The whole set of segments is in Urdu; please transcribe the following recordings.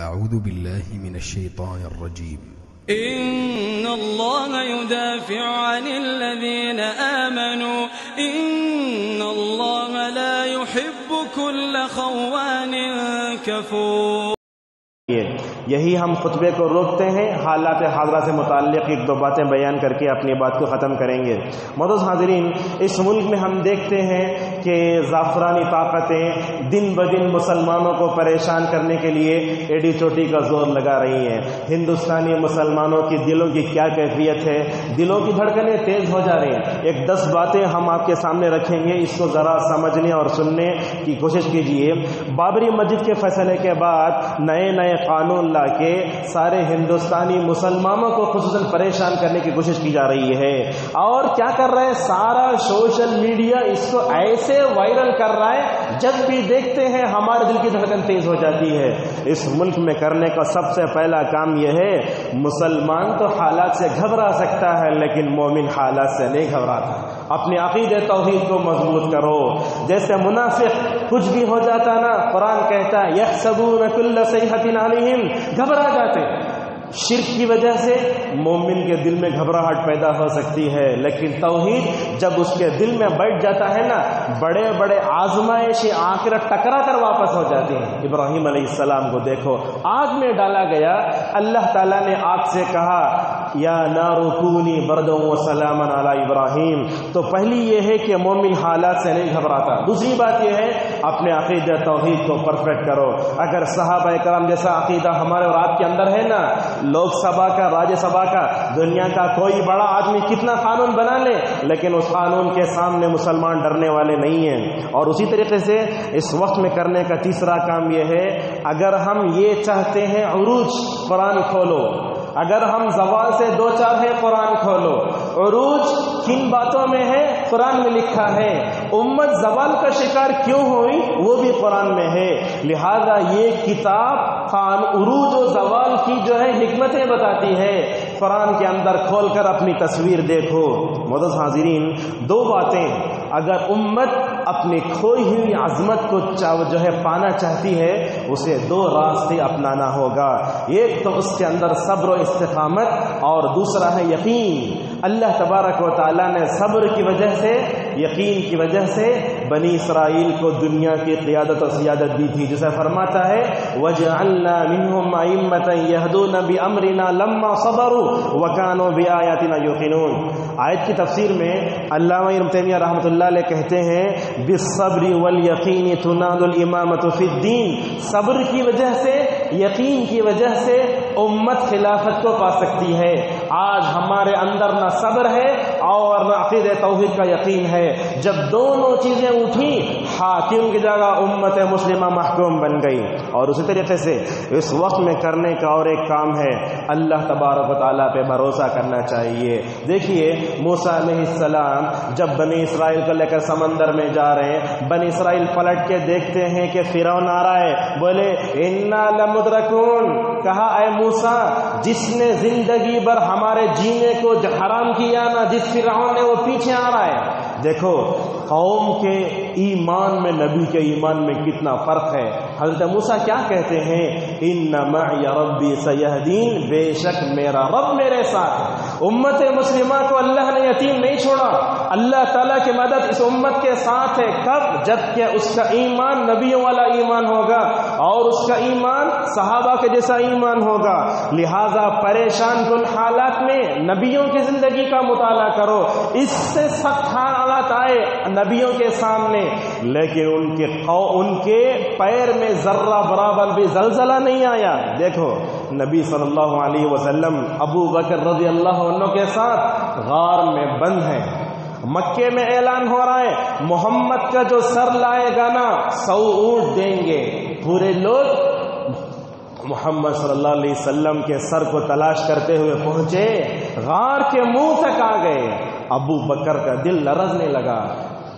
أعوذ بالله من الشيطان الرجيم. إن الله يدافع عن الذين آمنوا. إن الله لا يحب كل خوان كفور. یہی ہم خطبے کو روکتے ہیں۔ حالات حاضرہ سے متعلق ایک دو باتیں بیان کر کے اپنی بات کو ختم کریں گے۔ مدوز حاضرین، اس ملک میں ہم دیکھتے ہیں کہ زعفرانی طاقتیں دن بدن مسلمانوں کو پریشان کرنے کے لیے ایڈی چوٹی کا زور لگا رہی ہیں۔ ہندوستانی مسلمانوں کی دلوں کی کیا کیفیت ہے؟ دلوں کی دھڑکنیں تیز ہو جا رہی ہیں۔ ایک دس باتیں ہم آپ کے سامنے رکھیں گے۔ اس کو ذرا سمجھنے اور سننے کی کوشش کیجیے بابری مسجد کے فیصلے کے بعد نئے نئے قانون کے سارے ہندوستانی مسلمانوں کو خصوصاً پریشان کرنے کی کوشش کی جا رہی ہے۔ اور کیا کر رہے ہیں سارا سوشل میڈیا اس کو ایسے وائرل کر رہا ہے، جب بھی دیکھتے ہیں ہمارے دل کی دھڑکن تیز ہو جاتی ہے۔ اس ملک میں کرنے کا سب سے پہلا کام یہ ہے، مسلمان تو حالات سے گھبرا سکتا ہے، لیکن مومن حالات سے نہیں گھبراتا۔ اپنے عقید توحید کو مضبوط کرو۔ جیسے منافق کچھ بھی ہو جاتا نا، قرآن کہتا ہے یہ کل صحت علیہم۔ گھبرا جاتے۔ شرک کی وجہ سے مومن کے دل میں گھبراہٹ پیدا ہو سکتی ہے، لیکن توحید جب اس کے دل میں بیٹھ جاتا ہے نا، بڑے بڑے آزمائش آخر ٹکرا کر واپس ہو جاتے ہیں۔ ابراہیم علیہ السلام کو دیکھو، آگ میں ڈالا گیا۔ اللہ تعالیٰ نے آگ سے کہا یا نارکونی بردوں و سلام علی ابراہیم۔ تو پہلی یہ ہے کہ مومن حالات سے نہیں گھبراتا۔ دوسری بات یہ ہے، اپنے عقیدہ توحید کو پرفیکٹ کرو۔ اگر صحابہ کرام جیسا عقیدہ ہمارے اور آپ کے اندر ہے نا لوک سبھا کا راجیہ سبھا کا، دنیا کا کوئی بڑا آدمی کتنا قانون بنا لے، لیکن اس قانون کے سامنے مسلمان ڈرنے والے نہیں ہیں۔ اور اسی طریقے سے اس وقت میں کرنے کا تیسرا کام یہ ہے، اگر ہم یہ چاہتے ہیں عروج، قرآن کھولو۔ اگر ہم زوال سے دو چار ہے قرآن کھولو، عروج کن باتوں میں ہے؟ قرآن میں لکھا ہے، امت زوال کا شکار کیوں ہوئی؟ وہ بھی قرآن میں ہے۔ لہذا یہ کتاب خان عروج و زوال کی جو ہے حکمتیں بتاتی ہے۔ قرآن کے اندر کھول کر اپنی تصویر دیکھو۔ مدد حاضرین، دو باتیں۔ اگر امت اپنی کھوئی ہوئی عظمت کو جو ہے پانا چاہتی ہے اسے دو راستے اپنانا ہوگا، ایک تو اس کے اندر صبر و استقامت اور دوسرا ہے یقین۔ اللہ تبارک و تعالیٰ نے صبر کی وجہ سے، یقین کی وجہ سے بنی اسرائیل کو دنیا کی قیادت و سیادت دی تھی، جسے فرماتا ہے، وَجَعَلْنَا مِنْهُمْ عِمَّةً يَهْدُونَ بِأَمْرِنَا لَمَّا صَبَرُوا وَكَانُوا بِآيَاتِنَا يُقِنُونَ آیت کی تفسیر میں علامہ ابن تیمیہ رحمۃ اللہ علیہ کہتے ہیں، بالصبر والیقین تنال الامامت فی الدین صبر کی وجہ سے، یقین کی وجہ سے امت خلافت کو پا سکتی ہے۔ آج ہمارے اندر نہ صبر ہے اور عقید توحید کا یقین ہے۔ جب دونوں چیزیں اٹھی حاکم کی جگہ امت مسلمہ محکوم بن گئی۔ اور اسی طریقے سے اس وقت میں کرنے کا اور ایک کام ہے، اللہ تبارک و تعالیٰ پہ بھروسہ کرنا چاہیے۔ دیکھیے موسا علیہ السلام جب بنی اسرائیل کو لے کر سمندر میں جا رہے ہیں، بنی اسرائیل پلٹ کے دیکھتے ہیں کہ فرعون آ رہا ہے۔ بولے، انا لمدرکون کہا، اے موسا جس نے زندگی بھر ہمارے جینے کو حرام کیا نا جس فرعون ہے وہ پیچھے آ رہا ہے۔ دیکھو، قوم کے ایمان میں، نبی کے ایمان میں کتنا فرق ہے۔ حضرت موسا کیا کہتے ہیں؟ ان ربی سیاح بے شک میرا رب میرے ساتھ امت مسلمہ کو اللہ نے یتیم نہیں چھوڑا۔ اللہ تعالیٰ کی مدد اس امت کے ساتھ ہے۔ کب؟ جبکہ اس کا ایمان نبیوں والا ایمان ہوگا اور اس کا ایمان صحابہ کے جیسا ایمان ہوگا۔ لہذا پریشان کن حالات میں نبیوں کی زندگی کا مطالعہ کرو۔ اس سے سخت حالات آئے نبیوں کے سامنے۔ لیکن ان کے ان کے پیر میں ذرہ برابر بھی زلزلہ نہیں آیا۔ دیکھو نبی صلی اللہ علیہ وسلم ابو بکر رضی اللہ عنہ کے ساتھ غار میں بند ہیں۔ مکے میں اعلان ہو رہا ہے، محمد کا جو سر لائے گا نا، سو اونٹ دیں گے۔ پورے لوگ محمد صلی اللہ علیہ وسلم کے سر کو تلاش کرتے ہوئے پہنچے۔ غار کے منہ تک آ گئے۔ ابو بکر کا دل لرزنے لگا۔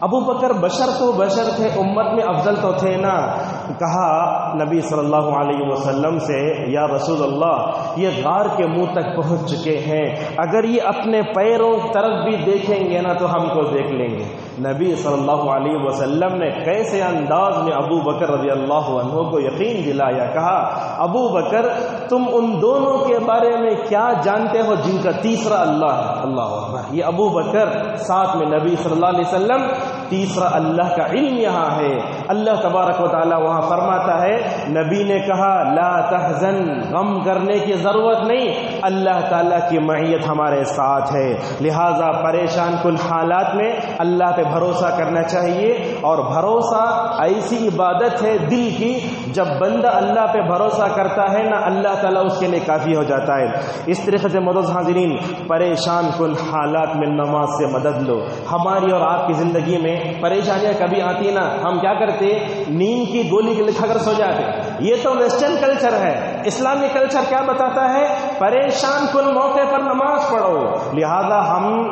ابو بکر بشر تو بشر تھے، امت میں افضل تو تھے نا۔ کہا نبی صلی اللہ علیہ وسلم سے، یا رسول اللہ، یہ غار کے منہ تک پہنچ چکے ہیں. اگر یہ اپنے پیروں طرف بھی دیکھیں گے نا تو ہم کو دیکھ لیں گے. نبی صلی اللہ علیہ وسلم نے کیسے انداز میں ابو بکر رضی اللہ عنہ کو یقین دلایا، کہا، ابو بکر، تم ان دونوں کے بارے میں کیا جانتے ہو جن کا تیسرا اللہ ہے؟ اللہ یہ ابو بکر، ساتھ میں نبی صلی اللہ علیہ وسلم، تیسرا اللہ کا علم یہاں ہے۔ اللہ تبارک و تعالی وہاں فرماتا ہے، نبی نے کہا، لا تحزن، غم کرنے کی ضرورت نہیں، اللہ تعالیٰ کی معیت ہمارے ساتھ ہے۔ لہٰذا پریشان کن حالات میں اللہ پہ بھروسہ کرنا چاہیے اور بھروسہ ایسی عبادت ہے دل کی جب بندہ اللہ پہ بھروسہ کرتا ہے نا اللہ تعالیٰ اس کے لیے کافی ہو جاتا ہے۔ اس طریقے سے مدد حاضرین، پریشان کن حالات میں نماز سے مدد لو۔ ہماری اور آپ کی زندگی میں پریشانیاں کبھی آتی نا، ہم کیا کرتے؟ نیند کی گولی کے لکھا کر سو جاتے۔ یہ تو ویسٹرن کلچر ہے۔ اسلامی کلچر کیا بتاتا ہے؟ پریشان کن موقع پر نماز پڑھو۔ لہذا ہم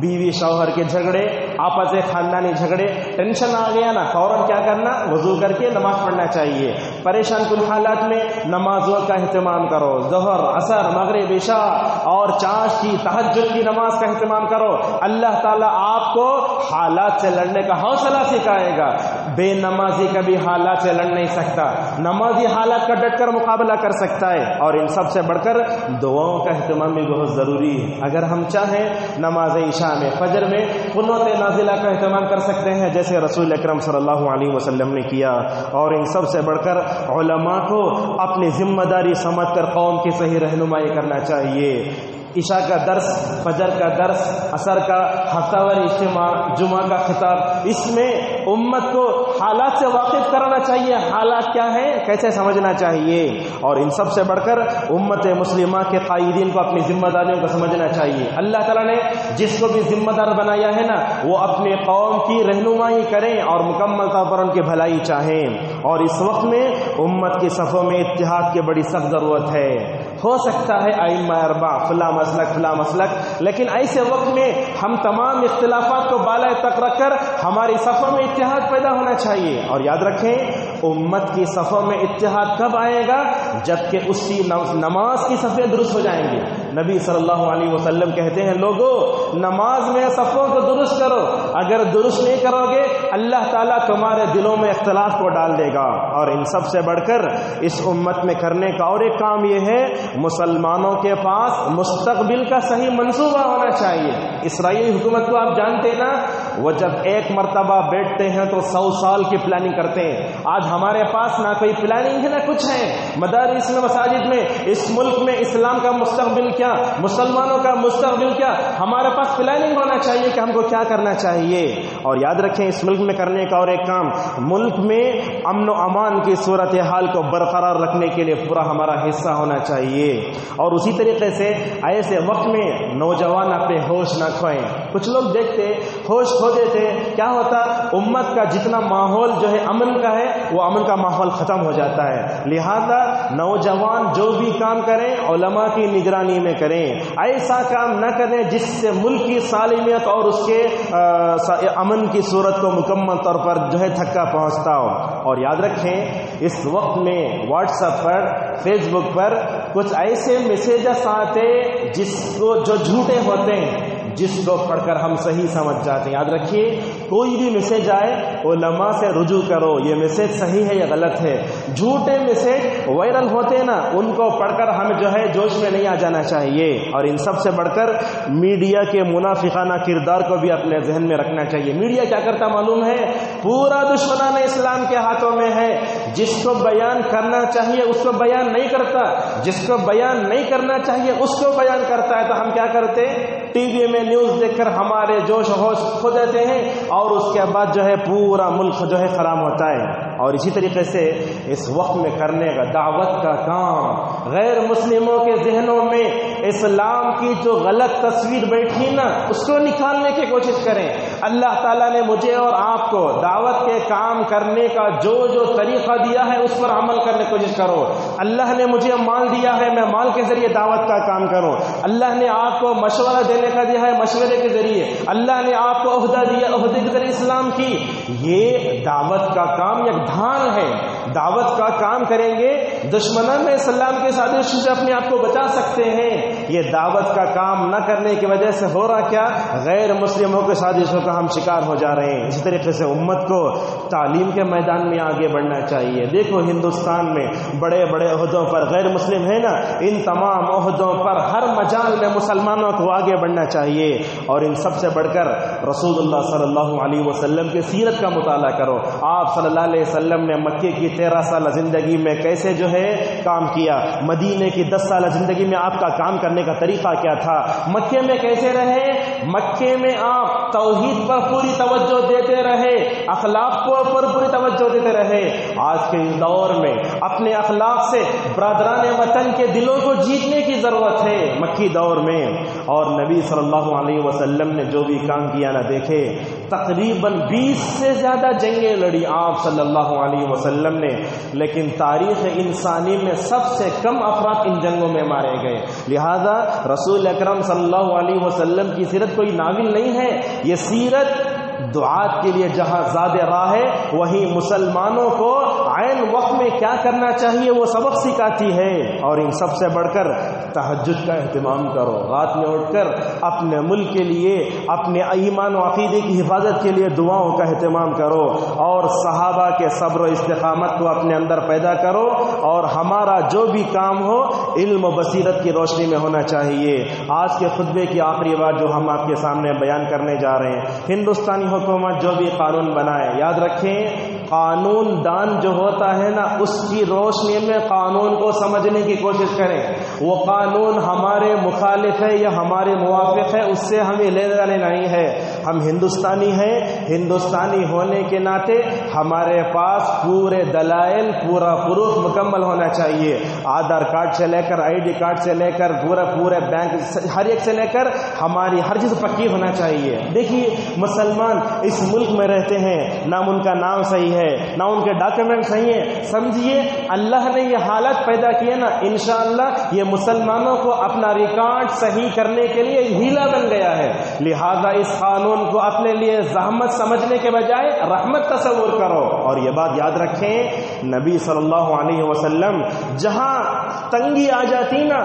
بیوی شوہر کے جھگڑے، آپس خاندانی جھگڑے، ٹینشن آ گیا نا، فوراً کیا کرنا، وضو کر کے نماز پڑھنا چاہیے۔ پریشان کن حالات میں نمازوں کا اہتمام کرو۔ ظہر اثر مغرب، عشاء اور چاش کی تحجد کی نماز کا اہتمام کرو۔ اللہ تعالیٰ آپ کو حالات سے لڑنے کا حوصلہ سکھائے گا۔ بے نمازی کبھی حالات سے لڑ نہیں سکتا۔ نمازی حالات کا ڈٹ کر مقابلہ کر سکتا ہے۔ اور ان سب سے بڑھ کر دعاؤں کا اہتمام بھی بہت ضروری ہے۔ اگر ہم چاہیں نماز عشاء میں فجر میں قنوت نازلہ کا اہتمام کر سکتے ہیں، جیسے رسول اکرم صلی اللہ علیہ وسلم نے کیا۔ اور ان سب سے بڑھ کر علماء کو اپنی ذمہ داری سمجھ کر قوم کی صحیح رہنمائی کرنا چاہیے۔ عشاء کا درس، فجر کا درس اثر کا ہفتہ وار اجتماع، جمعہ کا خطاب، اس میں امت کو حالات سے واقف کرانا چاہیے۔ حالات کیا ہیں؟ کیسے سمجھنا چاہیے؟ اور ان سب سے بڑھ کر امت مسلمہ کے قائدین کو اپنی ذمہ داریوں کو سمجھنا چاہیے۔ اللہ تعالیٰ نے جس کو بھی ذمہ دار بنایا ہے نا، وہ اپنے قوم کی رہنمائی کریں اور مکمل طور پر ان کی بھلائی چاہیں۔ اور اس وقت میں امت کی صفوں میں اتحاد کی بڑی سخت ضرورت ہے۔ ہو سکتا ہے، ائمہ اربع فلاں مسلک فلاں مسلک۔ لیکن ایسے وقت میں ہم تمام اختلافات کو بالائے تک رکھ کر ہماری صفوں میں اتحاد پیدا ہونا چاہیے۔ اور یاد رکھیں امت کی صفوں میں اتحاد کب آئے گا؟ جبکہ اس کی نماز کی صفیں درست ہو جائیں گی۔ نبی صلی اللہ علیہ وسلم کہتے ہیں لوگوں نماز میں صفوں کو درست کرو۔ اگر درست نہیں کرو گے، اللہ تعالیٰ تمہارے دلوں میں اختلاف کو ڈال دے گا۔ اور ان سب سے بڑھ کر اس امت میں کرنے کا اور ایک کام یہ ہے، مسلمانوں کے پاس مستقبل کا صحیح منصوبہ ہونا چاہیے۔ اسرائیلی حکومت کو آپ جانتے نا وہ جب ایک مرتبہ بیٹھتے ہیں تو سو سال کی پلاننگ کرتے ہیں۔ آج ہمارے پاس نہ کوئی پلاننگ ہے، نہ کچھ ہے۔ مدارس میں، مساجد میں، اس ملک میں اسلام کا مستقبل کیا؟ مسلمانوں کا مستقبل کیا؟ ہمارے پاس پلاننگ ہونا چاہیے کہ ہم کو کیا کرنا چاہیے۔ اور یاد رکھیں، اس ملک میں کرنے کا اور ایک کام، ملک میں امن و امان کی صورت حال کو برقرار رکھنے کے لیے پورا ہمارا حصہ ہونا چاہیے۔ اور اسی طریقے سے ایسے وقت میں نوجوان اپنے ہوش نہ کھوئیں۔ کچھ لوگ دیکھتے ہوش کھو دیتے کیا ہوتا؟ امت کا جتنا ماحول جو ہے امن کا ہے، وہ امن کا ماحول ختم ہو جاتا ہے۔ لہذا نوجوان جو بھی کام کریں، علماء کی نگرانی میں کریں۔ ایسا کام نہ کریں جس سے ملک کی سالمیت اور اس کے امن کی صورت کو مکمل طور پر جو ہے تھکا پہنچتا ہو۔ اور یاد رکھیں، اس وقت میں واٹس ایپ پر، فیس بک پر کچھ ایسے میسیجز آتے جس کو جو جھوٹے ہوتے ہیں۔ جس کو پڑھ کر ہم صحیح سمجھ جاتے ہیں۔ یاد رکھیے کوئی بھی میسج آئے، علماء سے رجوع کرو، یہ میسج صحیح ہے یا غلط ہے؟ جھوٹے میسج وائرل ہوتے نا، ان کو پڑھ کر ہمیں جو ہے جوش میں نہیں آ جانا چاہیے۔ اور ان سب سے بڑھ کر میڈیا کے منافقانہ کردار کو بھی اپنے ذہن میں رکھنا چاہیے۔ میڈیا کیا کرتا معلوم ہے؟ پورا دشمنان اسلام کے ہاتھوں میں ہے۔ جس کو بیان کرنا چاہیے، اس کو بیان نہیں کرتا۔ جس کو بیان نہیں کرنا چاہیے، اس کو بیان کرتا ہے۔ تو ہم کیا کرتے؟ ٹی وی میں نیوز دیکھ کر ہمارے جوش ہوش کھو دیتے ہیں۔ اور اس کے بعد جو ہے پورا ملک جو ہے خراب ہوتا ہے اور اسی طریقے سے اس وقت میں کرنے کا دعوت کا کام غیر مسلموں کے ذہنوں میں اسلام کی جو غلط تصویر بیٹھی نا، اس کو نکالنے کی کوشش کریں۔ اللہ تعالیٰ نے مجھے اور آپ کو دعوت کے کام کرنے کا جو جو طریقہ دیا ہے، اس پر عمل کرنے کی کوشش کرو۔ اللہ نے مجھے مال دیا ہے، میں مال کے ذریعے دعوت کا کام کروں۔ اللہ نے آپ کو مشورہ دینے کا دیا ہے، مشورے کے ذریعے۔ اللہ نے آپ کو عہدہ دیا، عہدے کے ذریعے اسلام کی۔ یہ دعوت کا کام ایک دھان ہے۔ دعوت کا کام کریں گے، دشمنان میں اسلام کے سازش سے اپنے آپ کو بچا سکتے ہیں۔ یہ دعوت کا کام نہ کرنے کی وجہ سے ہو رہا کیا؟ غیر مسلموں کے سازشوں کا ہم شکار ہو جا رہے ہیں۔ اسی طریقے سے امت کو تعلیم کے میدان میں آگے بڑھنا چاہیے۔ دیکھو ہندوستان میں بڑے بڑے عہدوں پر غیر مسلم ہے نا؟ ان تمام عہدوں پر ہر مجال میں مسلمانوں کو آگے بڑھنا چاہیے۔ اور ان سب سے بڑھ کر رسول اللہ صلی اللہ علیہ وسلم کے سیرت کا مطالعہ کرو۔ آپ صلی اللہ علیہ وسلم نے مکے کی تیرہ سالہ زندگی میں کیسے جو ہے کام کیا؟ مدینے کی دس سالہ زندگی میں آپ کا کام کرنے کا طریقہ کیا تھا؟ مکے میں کیسے رہے؟ مکے میں آپ توحید پر پوری توجہ دیتے رہے، اخلاق کو پر پوری توجہ دیتے رہے۔ آج کے اس دور میں اپنے اخلاق سے برادران وطن کے دلوں کو جیتنے کی ضرورت ہے مکی دور میں۔ اور نبی صلی اللہ علیہ وسلم نے جو بھی کام کیا نہ دیکھے، تقریباً بیس سے زیادہ جنگیں لڑی آپ صلی اللہ علیہ وسلم نے۔ لیکن تاریخ انسانی میں سب سے کم افراد ان جنگوں میں مارے گئے۔ لہذا رسول اکرم صلی اللہ علیہ وسلم کی سیرت کوئی ناول نہیں ہے یہ سیرت دعات کے لیے جہاں زیادہ راہ ہے وہیں مسلمانوں کو عین وقت میں کیا کرنا چاہیے، وہ سبق سکھاتی ہے۔ اور ان سب سے بڑھ کر تحجد کا اہتمام کرو۔ رات میں اٹھ کر اپنے ملک کے لیے، اپنے ایمان و عقیدے کی حفاظت کے لیے دعاؤں کا اہتمام کرو۔ اور صحابہ کے صبر و استقامت کو اپنے اندر پیدا کرو۔ اور ہمارا جو بھی کام ہو، علم و بصیرت کی روشنی میں ہونا چاہیے۔ آج کے خطبے کی آخری بات جو ہم آپ کے سامنے بیان کرنے جا رہے ہیں، ہندوستانی ہو حکومت جو بھی قانون بنائے۔ یاد رکھیں، قانون دان جو ہوتا ہے نا، اس کی روشنی میں قانون کو سمجھنے کی کوشش کریں۔ وہ قانون ہمارے مخالف ہے یا ہمارے موافق ہے، اس سے ہمیں لے جانے نہیں ہے۔ ہم ہندوستانی ہیں، ہندوستانی ہونے کے ناطے ہمارے پاس پورے دلائل، پورا پروف مکمل ہونا چاہیے۔ آدھار کارڈ سے لے کر آئی ڈی کارڈ سے لے کر پورا پورے بینک ہر ایک سے لے کر ہماری ہر چیز پکی ہونا چاہیے۔ دیکھیے، مسلمان اس ملک میں رہتے ہیں، نہ ان کا نام صحیح ہے، نہ ان کے ڈاکومنٹ صحیح ہیں۔ سمجھیے، اللہ نے یہ حالت پیدا کی ہے نا، انشاءاللہ یہ مسلمانوں کو اپنا ریکارڈ صحیح کرنے کے لیے ہیلا بن گیا ہے۔ لہذا اس قانون کو اپنے لیے زحمت سمجھنے کے بجائے رحمت تصور کرو۔ اور یہ بات یاد رکھیں، نبی صلی اللہ علیہ وسلم، جہاں تنگی آ جاتی نا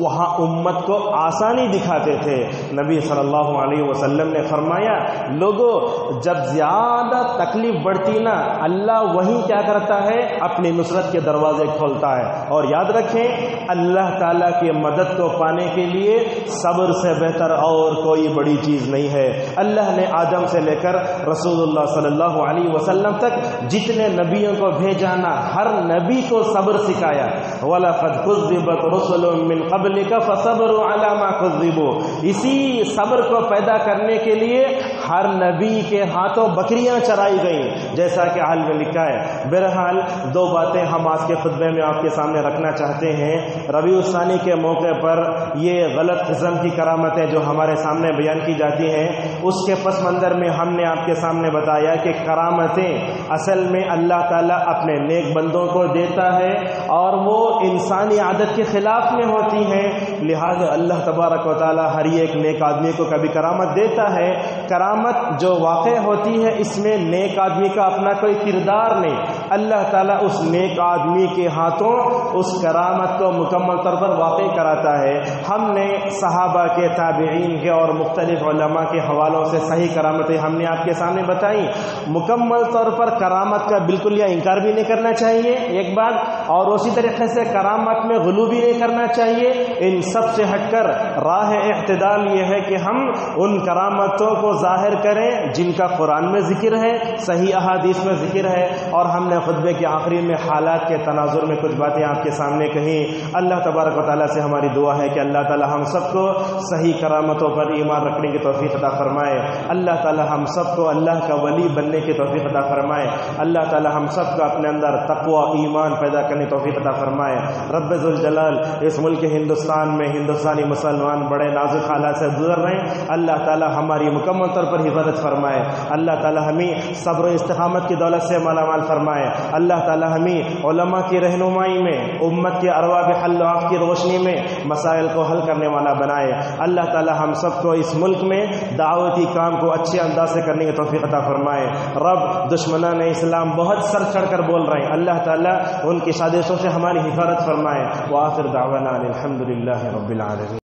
وہاں امت کو آسانی دکھاتے تھے۔ نبی صلی اللہ علیہ وسلم نے فرمایا لوگوں جب زیادہ تکلیف بڑھتی نا، اللہ وہی کیا کرتا ہے، اپنی نصرت کے دروازے کھولتا ہے۔ اور یاد رکھیں، اللہ تعالیٰ کی مدد کو پانے کے لیے صبر سے بہتر اور کوئی بڑی چیز نہیں ہے۔ اللہ نے آدم سے لے کر رسول اللہ صلی اللہ علیہ وسلم تک جتنے نبیوں کو بھیجانا ہر نبی کو صبر سکھایا۔ وَلَقَدْ كُذِّبَتْ رُسُلٌ قبل کا فصبر علامہ خزیبو اسی صبر کو پیدا کرنے کے لیے ہر نبی کے ہاتھوں بکریاں چرائی گئیں، جیسا کہ حال میں لکھا ہے۔ بہرحال، دو باتیں ہم آج کے خطبے میں آپ کے سامنے رکھنا چاہتے ہیں۔ ربیع الثانی کے موقع پر یہ غلط قسم کی کرامتیں جو ہمارے سامنے بیان کی جاتی ہیں، اس کے پس منظر میں ہم نے آپ کے سامنے بتایا کہ کرامتیں اصل میں اللہ تعالیٰ اپنے نیک بندوں کو دیتا ہے اور وہ انسانی عادت کے خلاف میں ہوتی ہیں۔ لہذا اللہ تبارک و تعالیٰ ہر ایک نیک آدمی کو کبھی کرامت دیتا ہے۔ کرامت جو واقع ہوتی ہے، اس میں نیک آدمی کا اپنا کوئی کردار نہیں۔ اللہ تعالیٰ اس نیک آدمی کے ہاتھوں اس کرامت کو مکمل طور پر واقع کراتا ہے۔ ہم نے صحابہ کے تابعین کے اور مختلف علماء کے حوالوں سے صحیح کرامتیں ہم نے آپ کے سامنے بتائیں۔ مکمل طور پر کرامت کا بالکل یا انکار بھی نہیں کرنا چاہیے، ایک بات، اور اسی طریقے سے کرامت میں غلو بھی نہیں کرنا چاہیے۔ ان سب سے ہٹ کر راہ اعتدال یہ ہے کہ ہم ان کرامتوں کو ظاہر ظاہر کریں جن کا قرآن میں ذکر ہے، صحیح احادیث میں ذکر ہے۔ اور ہم نے خطبے کے آخری میں حالات کے تناظر میں کچھ باتیں آپ کے سامنے کہیں۔ اللہ تبارک و تعالیٰ سے ہماری دعا ہے کہ اللہ تعالیٰ ہم سب کو صحیح کرامتوں پر ایمان رکھنے کی توفیق عطا فرمائے۔ اللہ تعالیٰ ہم سب کو اللہ کا ولی بننے کی توفیق عطا فرمائے۔ اللہ تعالیٰ ہم سب کو اپنے اندر تقوی، ایمان پیدا کرنے توفیق عطا فرمائے۔ رب ذوالجلال، اس ملک ہندوستان میں ہندوستانی مسلمان بڑے نازک حالات سے گزر رہے ہیں۔ اللہ تعالیٰ ہماری مکمل طور پر حفاظت فرمائے۔ اللہ تعالیٰ ہمیں صبر و استقامت کی دولت سے مالا مال فرمائے۔ اللہ تعالیٰ ہمیں علماء کی رہنمائی میں، امت کے ارواح حل و کی روشنی میں مسائل کو حل کرنے والا بنائے۔ اللہ تعالیٰ ہم سب کو اس ملک میں دعوتی کام کو اچھے انداز سے کرنے کی توفیق عطا فرمائے۔ رب، دشمنان اسلام بہت سر چڑھ کر بول رہے ہیں۔ اللہ تعالیٰ ان کی سازشوں سے ہماری حفاظت فرمائے۔ وہ آخر دعوانا الحمد للہ رب العالمین۔